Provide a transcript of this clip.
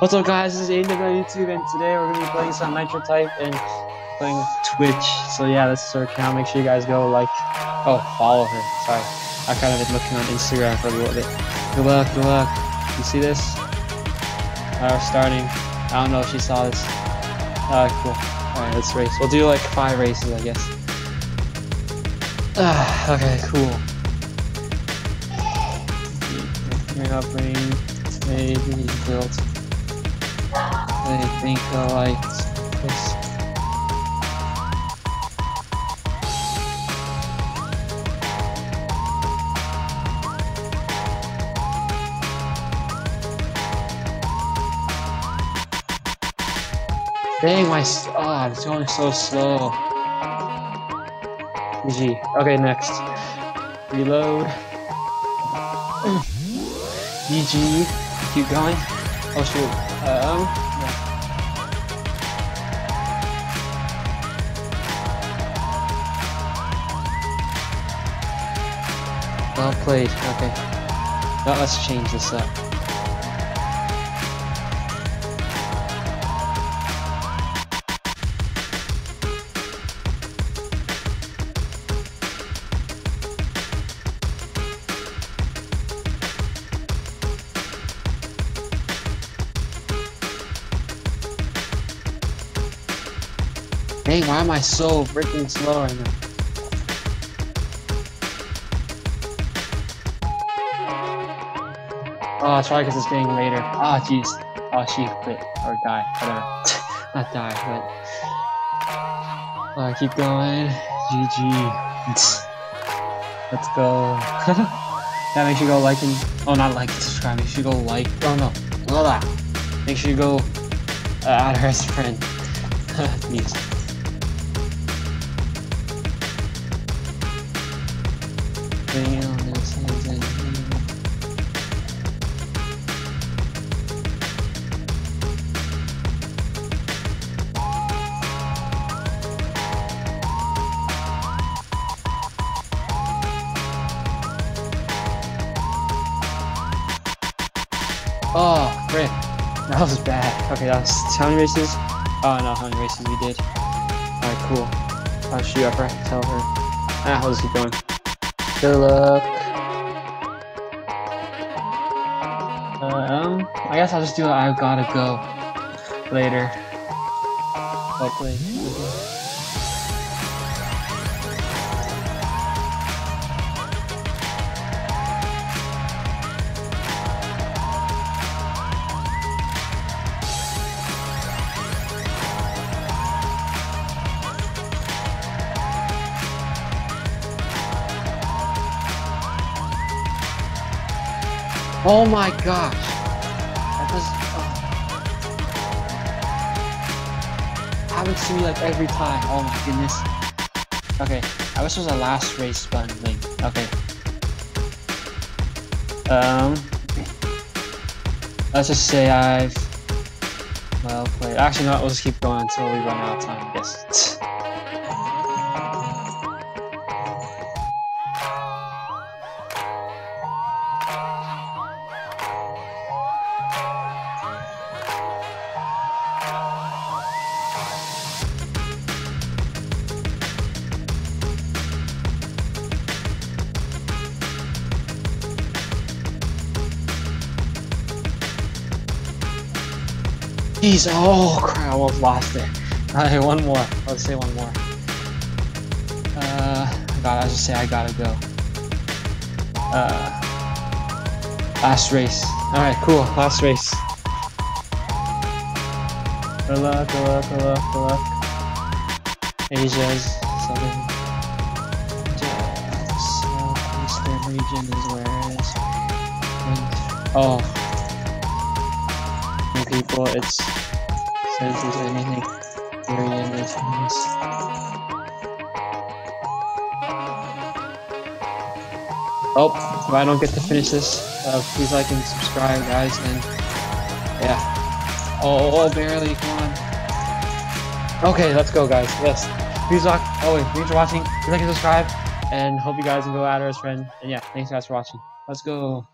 What's up guys, this is Aidan on YouTube and today we're going to be playing some Nitro Type and playing Twitch. So yeah, this is her account, make sure you guys go like, oh, follow her, sorry. I kind of been looking on Instagram for a little bit. Good luck, good luck. You see this? We're starting. I don't know if she saw this. Alright, cool. Alright, let's race. We'll do like five races, I guess. Ah, okay, cool. You're maybe built. I think I liked this. Dang, my oh, ah, it's going so slow. GG. Okay, next. Reload. GG. Keep going. Oh shoot. Um. Well played. Okay. Now let's change this up. Dang, why am I so freaking slow right now? Oh, it's probably because it's getting later. Ah, oh, jeez. Oh, she quit. Or die. Whatever. Not die, but... Alright, keep going. GG. Let's go. that makes you go like and... Oh, not like and subscribe. Make sure you go like... Oh, no. Blah, that. Make sure you go... Uh, add her as a friend. Please. Oh, frick. That was bad. Okay, that was how many races? Oh no, how many races we did. Alright, cool. Oh shoot, I forgot to tell her. Ah, I'll just keep going. Good luck. Uh, um, I guess I'll just do it. I've gotta go later. Hopefully. Oh my gosh. That was. Oh. Me like every time. Oh my goodness. Okay, I wish it was a last race button thing. Okay. Um. Let's just say I've. Well played. Actually, no, just keep going until we run out of time, I guess. Jeez, oh crap, I almost lost it. Alright, one more. Let's say one more. Uh, I gotta just say I gotta go. Uh, last race. Alright, cool, last race. Good luck, good luck, good luck, good luck. Asia's southern. Southeastern region is where it is. Oh people, it's says anything very this. Oh, if I don't get to finish this, uh, please like and subscribe, guys, and yeah. Oh, oh, barely, come on. Okay, let's go, guys. Yes. Please like, oh wait, thanks for watching. Please like and subscribe, and hope you guys out as friend. And yeah, thanks guys for watching. Let's go.